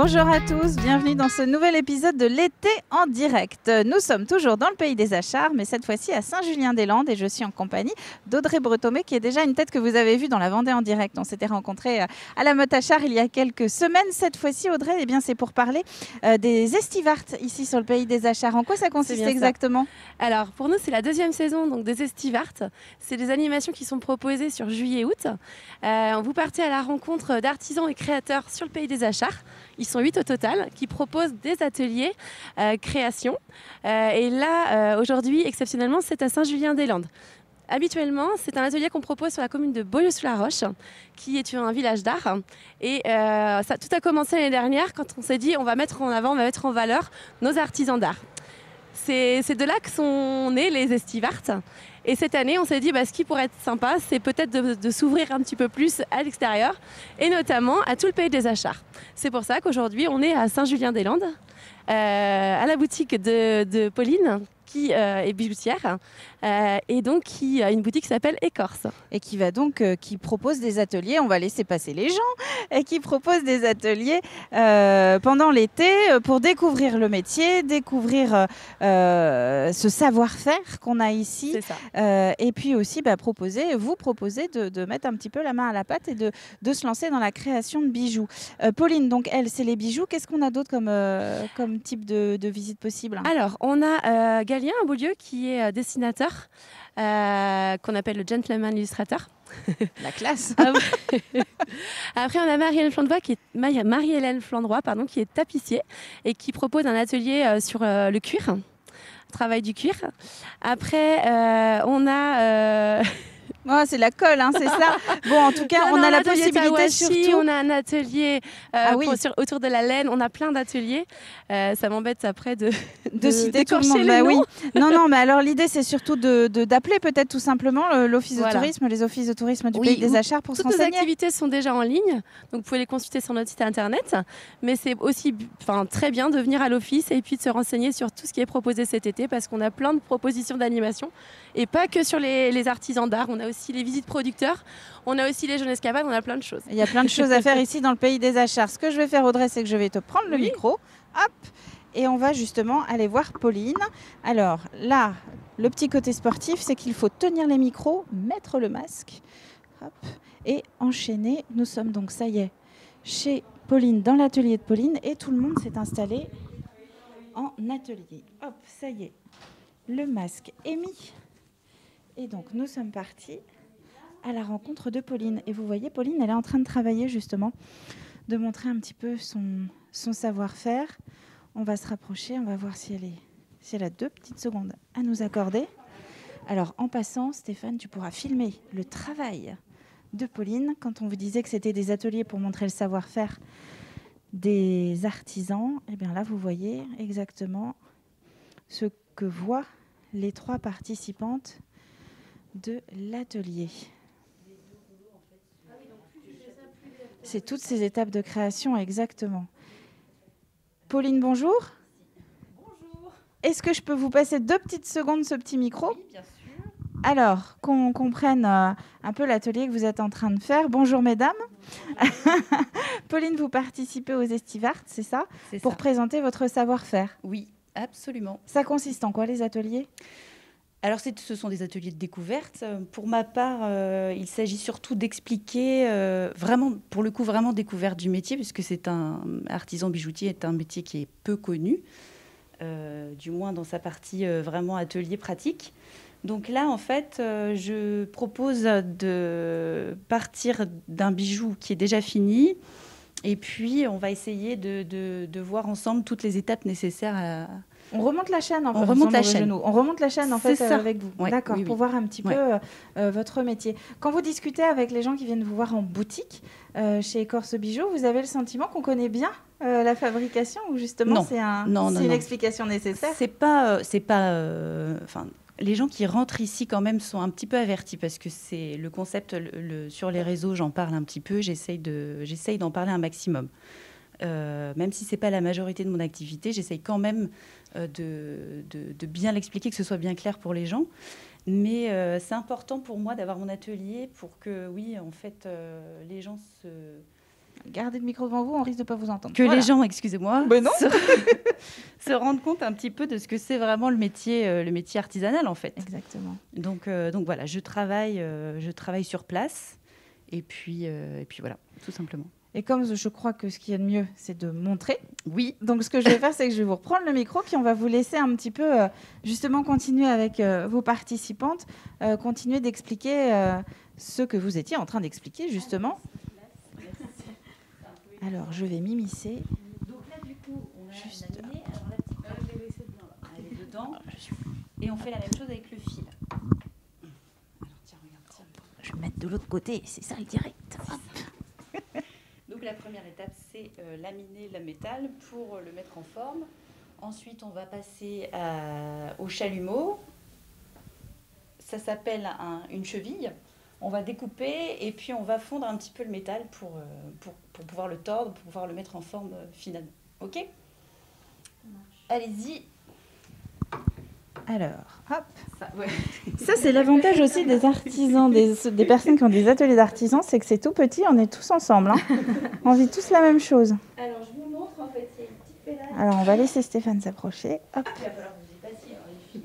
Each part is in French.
Bonjour à tous, bienvenue dans ce nouvel épisode de l'été en direct. Nous sommes toujours dans le pays des Achars, mais cette fois-ci à Saint-Julien-des-Landes et je suis en compagnie d'Audrey Bretomé qui est déjà une tête que vous avez vue dans la Vendée en direct. On s'était rencontrés euh, à la Motte Achard il y a quelques semaines. Cette fois-ci, Audrey, eh bien, c'est pour parler euh, des estivartes ici sur le pays des Achars. En quoi ça consiste exactement? Alors, pour nous, c'est la deuxième saison donc, des estivartes. C'est des animations qui sont proposées sur juillet-août. Euh, vous partez à la rencontre d'artisans et créateurs sur le pays des Achars. Ils sont huit au total qui proposent des ateliers euh, création. Euh, et là, euh, aujourd'hui, exceptionnellement, c'est à Saint-Julien-des-Landes. Habituellement, c'est un atelier qu'on propose sur la commune de Beaulieu-sous-la-Roche, qui est un village d'art. Et tout a commencé l'année dernière quand on s'est dit on va mettre en avant, on va mettre en valeur nos artisans d'art. C'est de là que sont nés les estivartes. Et cette année, on s'est dit, bah, ce qui pourrait être sympa, c'est peut-être de, s'ouvrir un petit peu plus à l'extérieur, et notamment à tout le pays des Achats. C'est pour ça qu'aujourd'hui, on est à Saint-Julien-des-Landes, euh, à la boutique de Pauline, qui euh, est bijoutière euh, et donc qui a une boutique qui s'appelle Écorce. Et qui va donc, euh, qui propose des ateliers, on va laisser passer les gens, et qui propose des ateliers pendant l'été pour découvrir le métier, découvrir ce savoir-faire qu'on a ici. et puis aussi bah, proposer, vous proposer de, mettre un petit peu la main à la pâte et de, de se lancer dans la création de bijoux. Pauline, donc elle, c'est les bijoux. Qu'est-ce qu'on a d'autre comme, comme type de, de visite possible? Alors, on a Galien Beaulieu qui est euh, dessinateur, euh, qu'on appelle le gentleman illustrateur. La classe. Ah Après, on a Marie-Hélène Flandroy, qui est Marie-Hélène pardon, qui est tapissier et qui propose un atelier euh, sur le cuir, travail du cuir. Après, on a Oh, c'est la colle, hein, c'est ça. Bon, en tout cas, on a la possibilité surtout. On a un atelier euh, ah autour de la laine. On a plein d'ateliers. Euh, ça m'embête après de, de, citer tout le monde. Bah oui. Non, non, mais alors l'idée, c'est surtout d'appeler de, d'appeler peut-être tout simplement l'office de tourisme, les offices de tourisme du pays des Achats pour s'enseigner. Toutes les activités sont déjà en ligne, donc vous pouvez les consulter sur notre site internet. Mais c'est aussi enfin, très bien de venir à l'office et puis de se renseigner sur tout ce qui est proposé cet été parce qu'on a plein de propositions d'animation et pas que sur les, les artisans d'art. On a aussi les visites producteurs, on a aussi les jeunes escapades, on a plein de choses. Il y a plein de choses à faire ici dans le pays des achats. Ce que je vais faire, Audrey, c'est que je vais te prendre le micro. Hop et on va justement aller voir Pauline. Alors là, le petit côté sportif, c'est qu'il faut tenir les micros, mettre le masque hop, et enchaîner. Nous sommes donc, ça y est, chez Pauline, dans l'atelier de Pauline, et tout le monde s'est installé en atelier. Hop, ça y est, le masque est mis. Et donc, nous sommes partis à la rencontre de Pauline. Et vous voyez, Pauline, elle est en train de travailler justement, de montrer un petit peu son, savoir-faire. On va se rapprocher, on va voir si elle, est, si elle a deux petites secondes à nous accorder. Alors, en passant, Stéphane, tu pourras filmer le travail de Pauline. Quand on vous disait que c'était des ateliers pour montrer le savoir-faire des artisans, et eh bien là, vous voyez exactement ce que voient les trois participantes de l'atelier. C'est toutes ces étapes de création, exactement. Pauline, bonjour. Bonjour. Est-ce que je peux vous passer deux petites secondes ce petit micro? Oui, bien sûr. Alors, qu'on comprenne euh, un peu l'atelier que vous êtes en train de faire. Bonjour mesdames. Pauline, vous participez aux Estivartes, c'est ça? Pour présenter votre savoir-faire. Oui, absolument. Ça consiste en quoi les ateliers? Alors, ce sont des ateliers de découverte. Pour ma part, euh, il s'agit surtout d'expliquer, euh, vraiment, pour le coup, vraiment découverte du métier, puisque c'est un artisan bijoutier est un métier qui est peu connu, euh, du moins dans sa partie vraiment atelier pratique. Donc là, en fait, je propose de partir d'un bijou qui est déjà fini, et puis on va essayer de, de voir ensemble toutes les étapes nécessaires à, on remonte la chaîne en on remonte la chaîne. On remonte la chaîne en fait avec vous. D'accord, pour voir un petit peu euh, euh, votre métier. Quand vous discutez avec les gens qui viennent vous voir en boutique euh, chez Écorce Bijoux, vous avez le sentiment qu'on connaît bien la fabrication ou justement c'est un, une explication nécessaire? C'est pas, c'est pas, enfin. les gens qui rentrent ici quand même sont un petit peu avertis parce que c'est le concept le, sur les réseaux, j'en parle un petit peu, j'essaye d'en parler un maximum. Même si c'est pas la majorité de mon activité, j'essaye quand même euh, de, bien l'expliquer, que ce soit bien clair pour les gens. Mais euh, c'est important pour moi d'avoir mon atelier pour que, oui, en fait, euh, les gens se Gardez le micro devant vous, on risque de pas vous entendre. Que les gens, excusez-moi, ben se... se, rendent compte un petit peu de ce que c'est vraiment le métier, euh, le métier artisanal en fait. Exactement. Donc, euh, donc voilà, je travaille, euh, je travaille sur place et puis, et puis voilà, tout simplement. Et comme je crois que ce qu'il y a de mieux, c'est de montrer. Oui. Donc ce que je vais faire, c'est que je vais vous reprendre le micro, puis on va vous laisser un petit peu, justement, continuer avec vos participantes, continuer d'expliquer ce que vous étiez en train d'expliquer, justement. Alors, je vais m'immiscer. Donc là, du coup, on a Juste... Alors, la petite ah, elle est dedans. Ah, Et on fait la même chose avec le fil. Alors, tiens, regarde, tiens. Je vais mettre de l'autre côté, c'est ça le direct. Donc, la première étape, c'est euh, laminer le métal pour le mettre en forme. Ensuite, on va passer au chalumeau. Ça s'appelle un, une cheville on va découper et puis on va fondre un petit peu le métal pour, euh, pour, pour pouvoir le tordre, pour pouvoir le mettre en forme euh, finale. Ok? Allez-y. Alors, hop. Ça, c'est l'avantage aussi des artisans, des, des, personnes qui ont des ateliers d'artisans, c'est que c'est tout petit, on est tous ensemble. Hein. on vit tous la même chose. Alors, je vous montre, en fait, c'est une petite pédale. Alors, on va laisser Stéphane s'approcher. Hop. Il va falloir que vous y passiez, hein, les filles.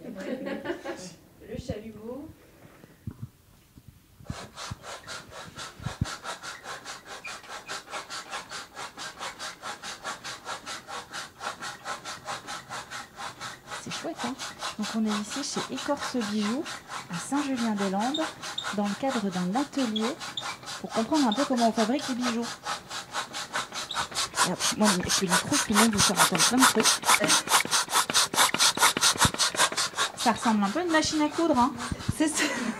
le chalumeau. C'est chouette, hein Donc on est ici chez Écorce Bijoux à Saint-Julien-des-Landes dans le cadre d'un atelier pour comprendre un peu comment on fabrique les bijoux. moi, je suis micro, vous entend plein de trucs. Ça ressemble un peu à une machine à coudre, hein C'est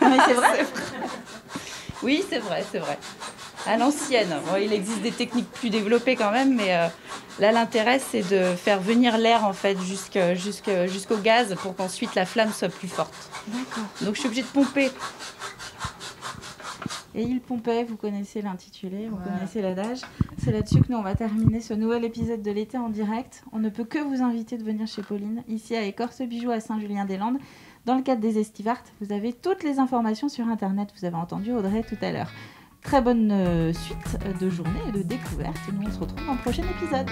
mais c'est vrai. Oui, c'est vrai, c'est vrai. À l'ancienne. Bon, il existe des techniques plus développées quand même, mais euh, là, l'intérêt, c'est de faire venir l'air en fait jusqu'au gaz pour qu'ensuite la flamme soit plus forte. D'accord. Donc, je suis obligée de pomper. Et il pompait, vous connaissez l'intitulé, vous connaissez l'adage. C'est là-dessus que nous, on va terminer ce nouvel épisode de l'été en direct. On ne peut que vous inviter de venir chez Pauline, ici à Écorce Bijoux à Saint-Julien-des-Landes. Dans le cadre des Estivartes, vous avez toutes les informations sur Internet. Vous avez entendu Audrey tout à l'heure. Très bonne euh, suite de journée et de découverte. Nous, on se retrouve dans le prochain épisode.